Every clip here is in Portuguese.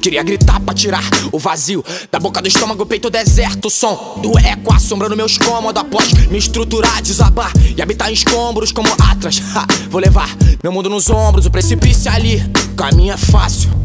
Queria gritar pra tirar o vazio da boca do estômago, peito deserto. O som do eco assombrando meus cômodos. Após me estruturar, desabar e habitar em escombros como Atlas. Ha, vou levar meu mundo nos ombros, o precipício ali. Caminho é fácil.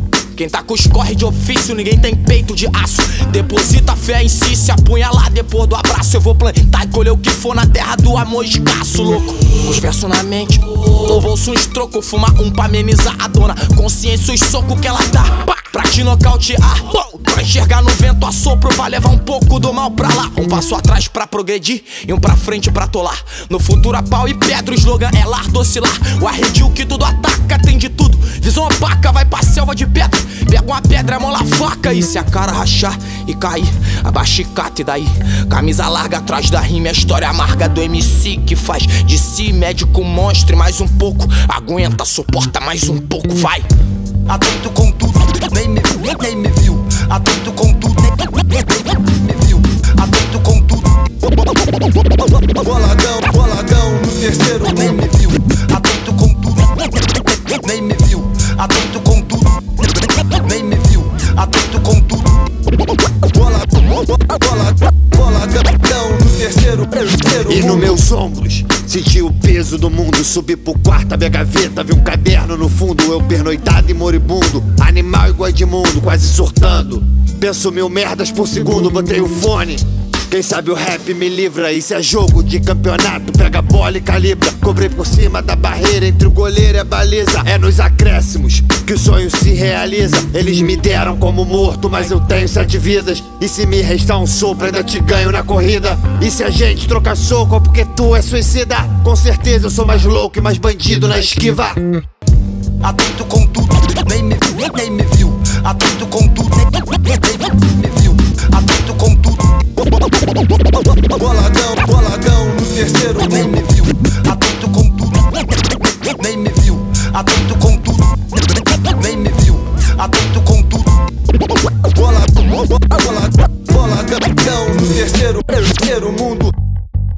Quem tá com os corre de ofício, ninguém tem peito de aço. Deposita fé em si, se apunhalar depois do abraço. Eu vou plantar e colher o que for na terra do amor escasso, louco. Os versos na mente, bolso um estroco, fumar um pra amenizar a dona. Consciência, os soco que ela dá. Pra te nocautear, pra enxergar no vento a sopro, pra levar um pouco do mal pra lá. Um passo atrás pra progredir e um pra frente pra tolar. No futuro a pau e pedra, o slogan é lar, docilar. O arredio que tudo ataca, tem de tudo. Visão opaca, vai selva de pedra. Pega uma pedra, mola a faca. E se a cara rachar e cair, abaixa e cata e daí. Camisa larga atrás da rima, a história amarga do MC que faz de si médico monstro. Mais um pouco, aguenta, suporta mais um pouco, vai. Atento com tudo, nem me, nem me viu. Atento com tudo, nem, nem, nem me viu. Atento com tudo. Boladão, boladão no terceiro, nem me viu. Atento com tudo, nem me viu. Atento com tudo, No. E nos meus ombros Senti o peso do mundo, subi pro quarto, abri a gaveta, vi um caderno no fundo, eu pernoitado e moribundo, animal igual Edmundo, quase surtando. Penso mil merdas por segundo, botei o fone. Quem sabe o rap me livra, isso é jogo de campeonato. Pega a bola e calibra. Cobrei por cima da barreira entre o goleiro e a baliza. É nos acréscimos que o sonho se realiza. Eles me deram como morto, mas eu tenho sete vidas. E se me restar um sopro, ainda te ganho na corrida. E se a gente trocar soco, é porque tu é suicida. Com certeza eu sou mais louco e mais bandido na esquiva. Atento com tudo, nem me, nem me viu. Atento com tudo, nem, nem, nem me viu. terceiro nem me viu. Atento com tudo, nem me viu. Atento com tudo, nem me viu. Atento com tudo. Bola, bola, bola, bola, campeão. No terceiro, terceiro mundo.